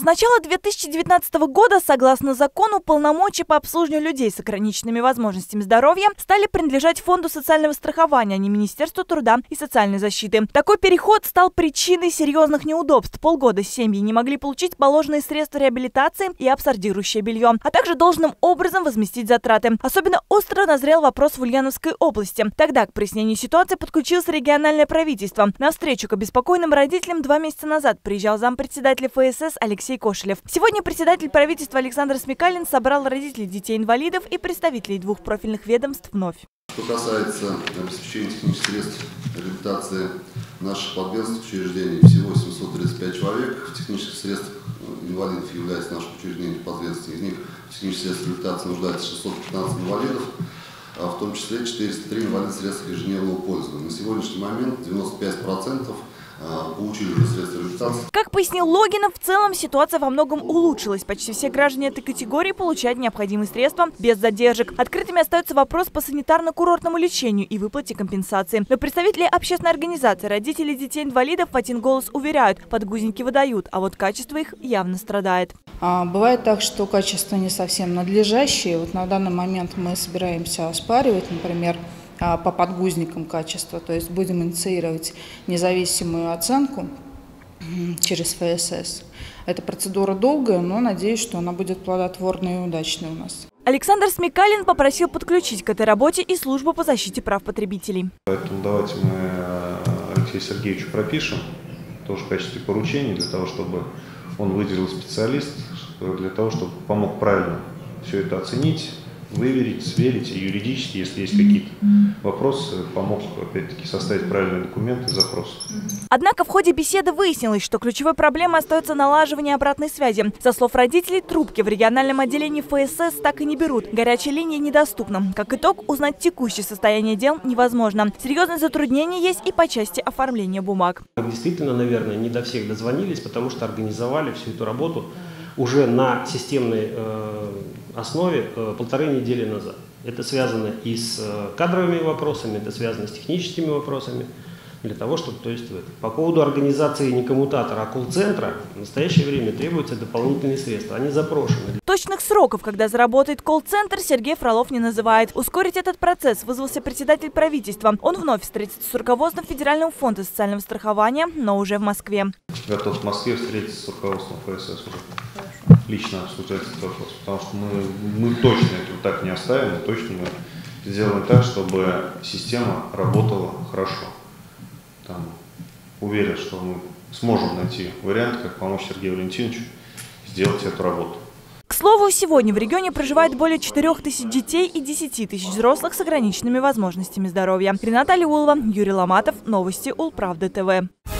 С начала 2019 года, согласно закону, полномочия по обслуживанию людей с ограниченными возможностями здоровья стали принадлежать Фонду социального страхования, а не Министерству труда и социальной защиты. Такой переход стал причиной серьезных неудобств. Полгода семьи не могли получить положенные средства реабилитации и абсордирующее белье, а также должным образом возместить затраты. Особенно остро назрел вопрос в Ульяновской области. Тогда к прояснению ситуации подключилось региональное правительство. На встречу к обеспокоенным родителям два месяца назад приезжал зампредседателя ФСС Алексей Алексей Кошелев. Сегодня председатель правительства Александр Смекалин собрал родителей детей-инвалидов и представителей двух профильных ведомств вновь. Что касается обеспечения технических средств реабилитации наших подведомственных учреждений, всего 735 человек в технических средствах инвалидов является наше учреждение подведомственных. Из них в технических средствах реабилитации нуждается 615 инвалидов, а в том числе 403 инвалида средств ежедневного пользования. На сегодняшний момент 95% а, получили уже средства реабилитации. Как пояснил Логинов, в целом ситуация во многом улучшилась. Почти все граждане этой категории получают необходимые средства без задержек. Открытыми остается вопрос по санитарно-курортному лечению и выплате компенсации. Но представители общественной организации родители детей-инвалидов в один голос уверяют, подгузники выдают, а вот качество их явно страдает. А, бывает так, что качество не совсем надлежащее. Вот на данный момент мы собираемся оспаривать, например, а, по подгузникам качества, то есть будем инициировать независимую оценку через ФСС. Эта процедура долгая, но надеюсь, что она будет плодотворной и удачной у нас. Александр Смекалин попросил подключить к этой работе и службу по защите прав потребителей. Поэтому давайте мы э, Алексею Сергеевичу пропишем, тоже в качестве поручений, для того, чтобы он выделил специалист, для того, чтобы помог правильно все это оценить, выверить, сверить, и юридически, если есть какие-то вопросы, помог, опять-таки, составить правильные документы и запрос. Однако в ходе беседы выяснилось, что ключевой проблемой остается налаживание обратной связи. Со слов родителей, трубки в региональном отделении ФСС так и не берут. Горячая линия недоступна. Как итог, узнать текущее состояние дел невозможно. Серьезные затруднения есть и по части оформления бумаг. Действительно, наверное, не до всех дозвонились, потому что организовали всю эту работу уже на системной э, основе э, полторы недели назад. Это связано и с э, кадровыми вопросами, это связано с техническими вопросами для того, чтобы, то есть, по поводу организации не коммутатора, а колл-центра в настоящее время требуются дополнительные средства, они запрошены. Точных сроков, когда заработает колл-центр, Сергей Фролов не называет. Ускорить этот процесс вызвался председатель правительства. Он вновь встретится с руководством Федерального фонда социального страхования, но уже в Москве. Готов в Москве встретиться с руководством ФСС уже лично обсуждать этот вопрос, потому что мы, мы точно это так не оставим, мы точно мы сделаем так, чтобы система работала хорошо. Там, уверен, что мы сможем найти вариант, как помочь Сергею Валентиновичу сделать эту работу. К слову, сегодня в регионе проживает более 4 тысяч детей и 10 тысяч взрослых с ограниченными возможностями здоровья. Рената Алиулова, Юрий Ломатов, Новости Улправды ТВ.